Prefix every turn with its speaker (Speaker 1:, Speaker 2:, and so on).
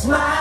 Speaker 1: smile.